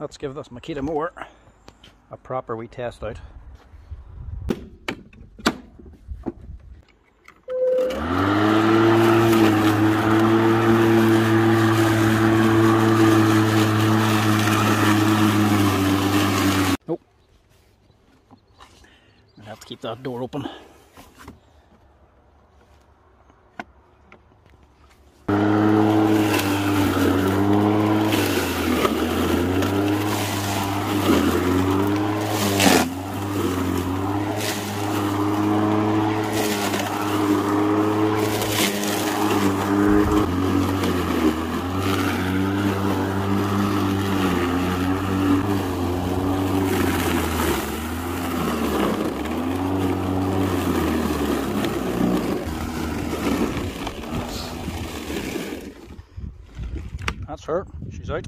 let's give this Makita mower a proper wee test out. Oh, I have to keep that door open. That's her. She's out.